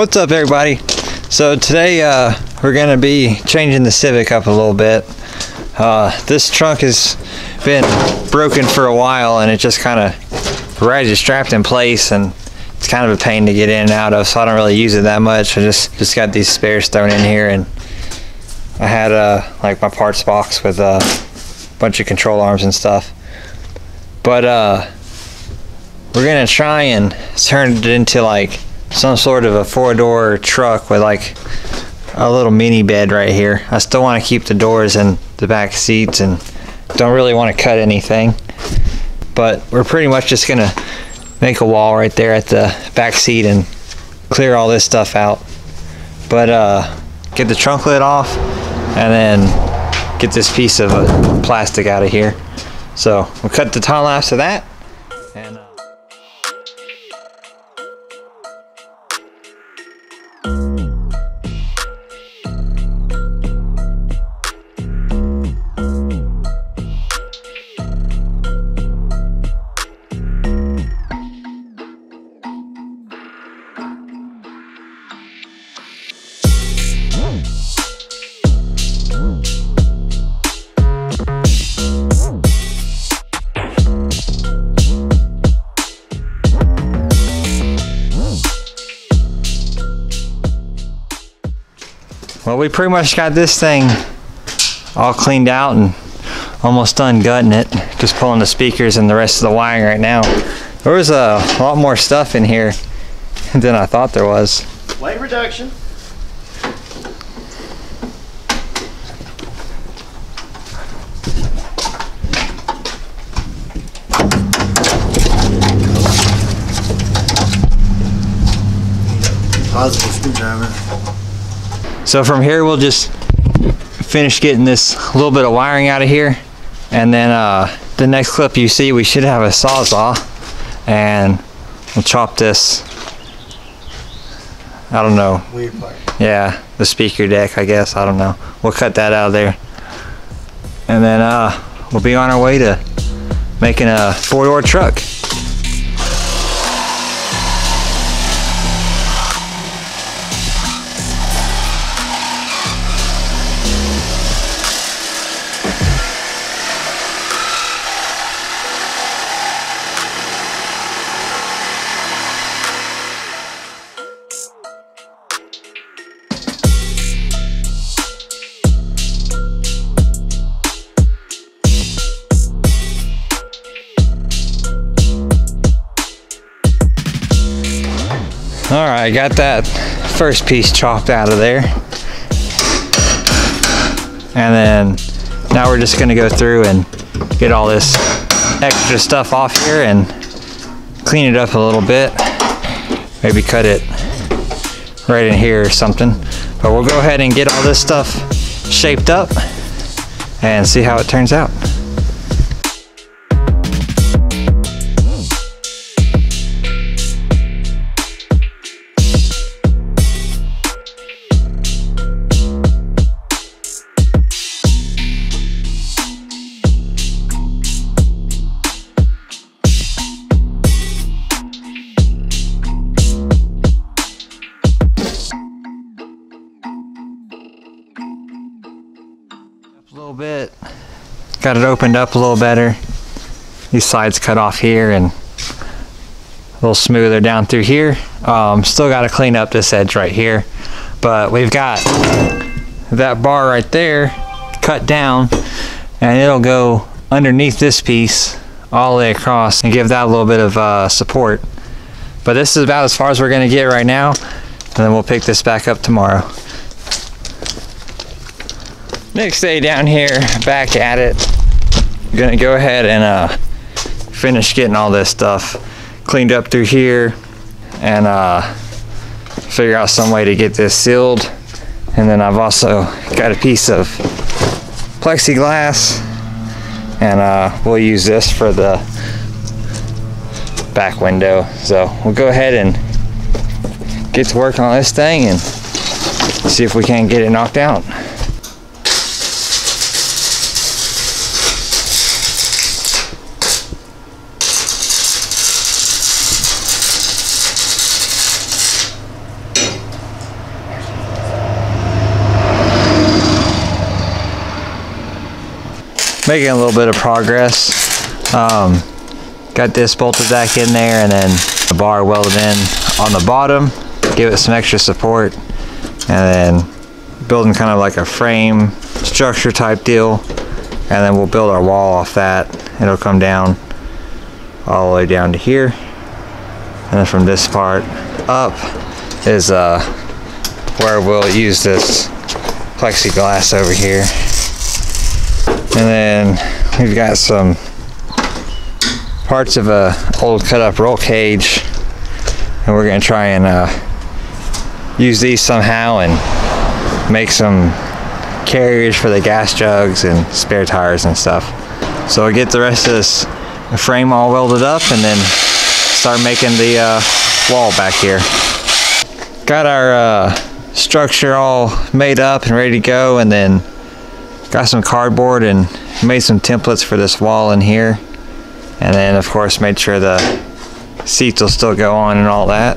What's up everybody? So today uh, we're gonna be changing the Civic up a little bit. Uh, this trunk has been broken for a while and it just kind of right is strapped in place and it's kind of a pain to get in and out of so I don't really use it that much. I just just got these spares thrown in here and I had uh, like my parts box with a bunch of control arms and stuff. But uh, we're gonna try and turn it into like some sort of a four-door truck with like a little mini bed right here. I still want to keep the doors and the back seats and don't really want to cut anything. But we're pretty much just gonna make a wall right there at the back seat and clear all this stuff out. But uh, get the trunk lid off and then get this piece of uh, plastic out of here. So we'll cut the time lapse of that. We pretty much got this thing all cleaned out and almost done gutting it. Just pulling the speakers and the rest of the wiring right now. There was a lot more stuff in here than I thought there was. Weight reduction. Positive screwdriver. So from here, we'll just finish getting this little bit of wiring out of here. And then uh, the next clip you see, we should have a sawzall and we'll chop this. I don't know. Weird part. Yeah, the speaker deck, I guess. I don't know. We'll cut that out of there. And then uh, we'll be on our way to making a four-door truck. Right, got that first piece chopped out of there. And then now we're just gonna go through and get all this extra stuff off here and clean it up a little bit. Maybe cut it right in here or something. But we'll go ahead and get all this stuff shaped up and see how it turns out. Got it opened up a little better. These sides cut off here and a little smoother down through here. Um, still got to clean up this edge right here, but we've got that bar right there cut down and it'll go underneath this piece all the way across and give that a little bit of uh, support. But this is about as far as we're going to get right now and then we'll pick this back up tomorrow. Next day down here, back at it. Gonna go ahead and uh, finish getting all this stuff cleaned up through here and uh, figure out some way to get this sealed. And then I've also got a piece of plexiglass and uh, we'll use this for the back window. So we'll go ahead and get to work on this thing and see if we can't get it knocked out. Making a little bit of progress. Um, got this bolted back in there and then the bar welded in on the bottom, give it some extra support, and then building kind of like a frame structure type deal. And then we'll build our wall off that. It'll come down all the way down to here. And then from this part up is uh, where we'll use this plexiglass over here. And then we've got some parts of a old cut up roll cage and we're gonna try and uh, use these somehow and make some carriers for the gas jugs and spare tires and stuff. So I'll get the rest of this frame all welded up and then start making the uh, wall back here. Got our uh, structure all made up and ready to go and then got some cardboard and made some templates for this wall in here. And then of course made sure the seats will still go on and all that.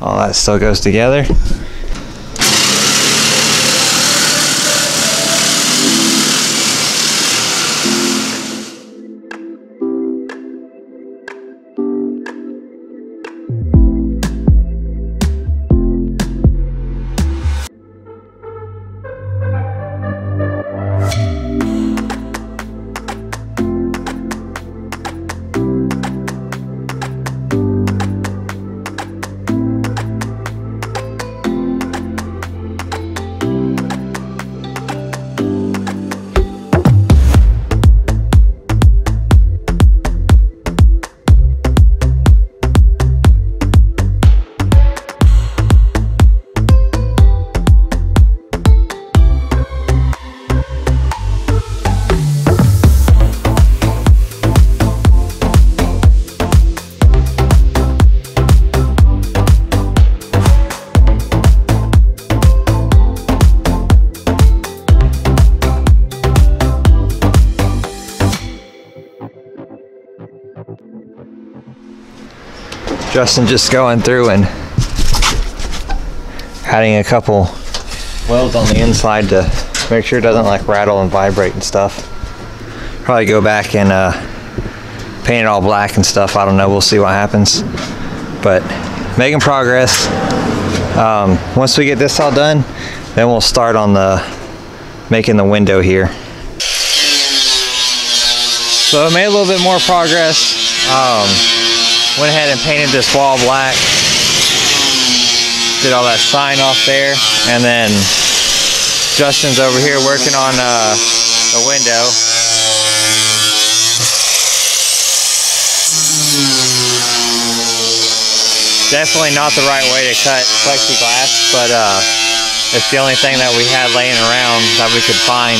All that still goes together Justin just going through and adding a couple welds on the inside to make sure it doesn't like rattle and vibrate and stuff. Probably go back and uh, paint it all black and stuff. I don't know. We'll see what happens. But making progress. Um, once we get this all done, then we'll start on the making the window here. So I made a little bit more progress. Um, went ahead and painted this wall black. Did all that sign off there. And then Justin's over here working on uh, the window. Definitely not the right way to cut plexiglass, but uh, it's the only thing that we had laying around that we could find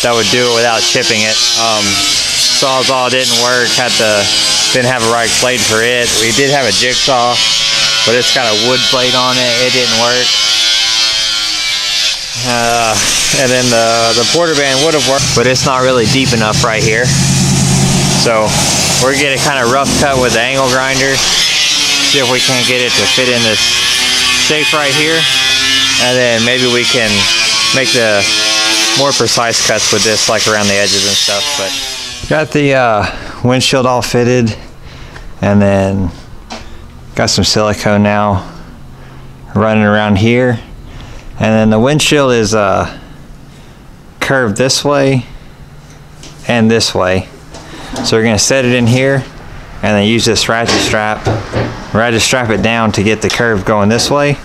that would do it without chipping it. Um, Sawzall didn't work, had to, didn't have a right blade for it. We did have a jigsaw, but it's got a wood blade on it. It didn't work. Uh, and then the, the porter band would have worked, but it's not really deep enough right here. So we're getting kind of rough cut with the angle grinder. See if we can get it to fit in this shape right here. And then maybe we can make the more precise cuts with this like around the edges and stuff. But got the uh, windshield all fitted and then got some silicone now running around here. And then the windshield is uh, curved this way and this way. So we're gonna set it in here and then use this ratchet strap, ratchet strap it down to get the curve going this way.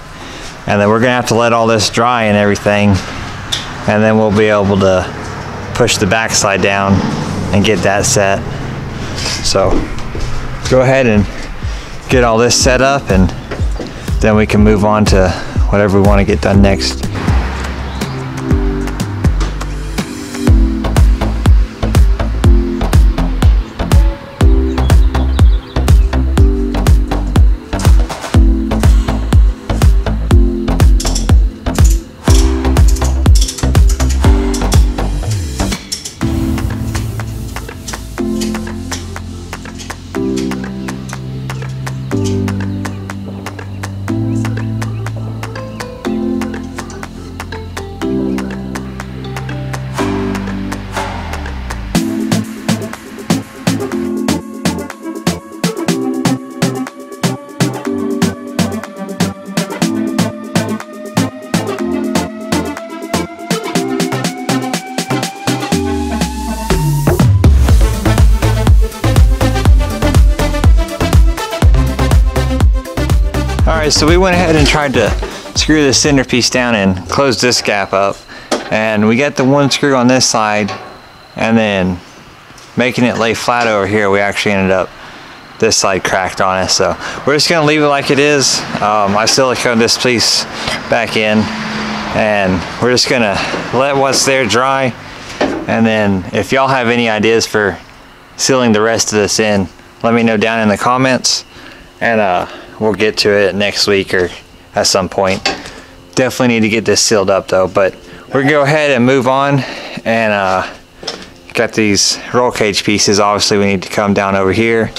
And then we're gonna have to let all this dry and everything. And then we'll be able to push the backside down and get that set. So go ahead and get all this set up and then we can move on to whatever we want to get done next. So we went ahead and tried to screw the centerpiece down and close this gap up. And we got the one screw on this side and then making it lay flat over here, we actually ended up this side cracked on us. So we're just gonna leave it like it is. Um, I silicone this piece back in and we're just gonna let what's there dry. And then if y'all have any ideas for sealing the rest of this in, let me know down in the comments and uh, we'll get to it next week or at some point. Definitely need to get this sealed up though, but we're gonna go ahead and move on and uh, got these roll cage pieces. Obviously we need to come down over here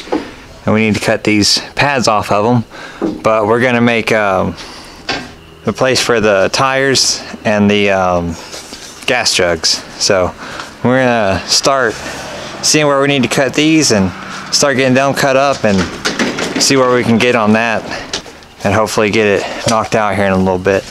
and we need to cut these pads off of them. But we're gonna make um, a place for the tires and the um, gas jugs. So we're gonna start seeing where we need to cut these and start getting them cut up and see where we can get on that and hopefully get it knocked out here in a little bit.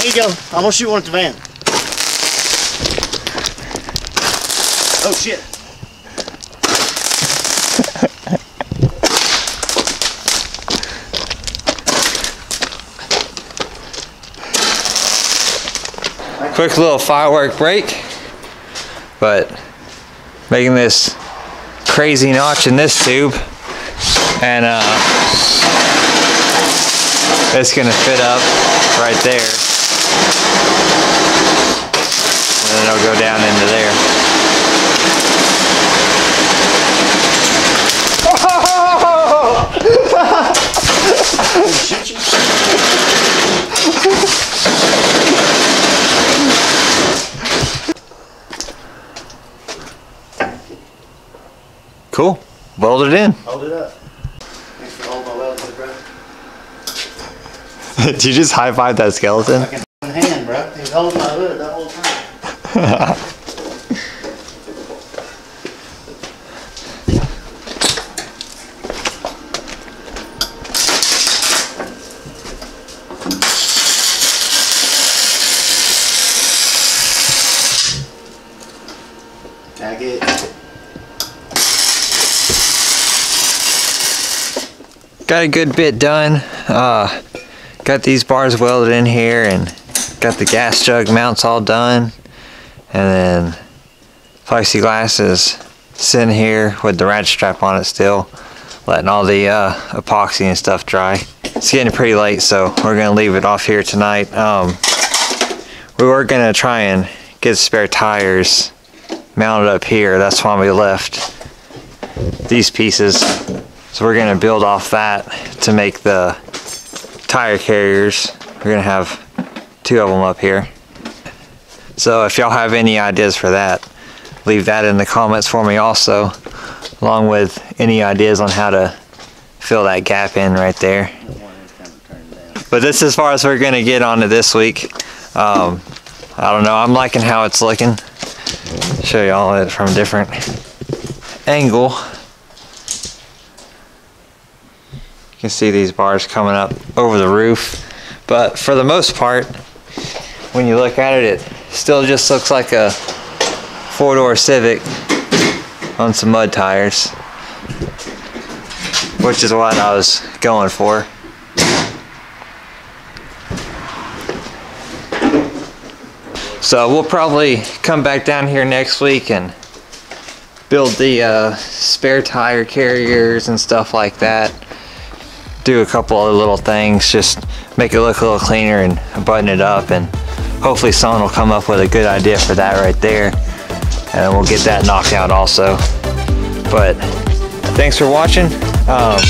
Here you go. I'm gonna shoot one at the van. Oh shit. Quick little firework break but making this crazy notch in this tube and uh, it's gonna fit up right there. And then it'll go down into there Shoot you. Cool welded in Hold it up. Thanks for holding my weld, bro. did you just high-five that skeleton hand, bro. He was holding my hood that whole time. got a good bit done. Uh, got these bars welded in here and got the gas jug mounts all done. And then plexiglass is sitting here with the ratchet strap on it still, letting all the uh, epoxy and stuff dry. It's getting pretty late, so we're gonna leave it off here tonight. Um, we were gonna try and get spare tires mounted up here. That's why we left these pieces. So we're gonna build off that to make the tire carriers. We're gonna have two of them up here. So if y'all have any ideas for that, leave that in the comments for me also, along with any ideas on how to fill that gap in right there. But this is as far as we're gonna get onto this week. Um, I don't know, I'm liking how it's looking. Show y'all it from a different angle. You can see these bars coming up over the roof. But for the most part, when you look at it, it still just looks like a four-door Civic on some mud tires. Which is what I was going for. So we'll probably come back down here next week and build the uh, spare tire carriers and stuff like that do a couple other little things, just make it look a little cleaner and button it up and hopefully someone will come up with a good idea for that right there and we'll get that knocked out also. But thanks for watching. Um,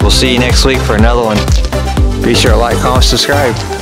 we'll see you next week for another one. Be sure to like, comment, subscribe.